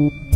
you.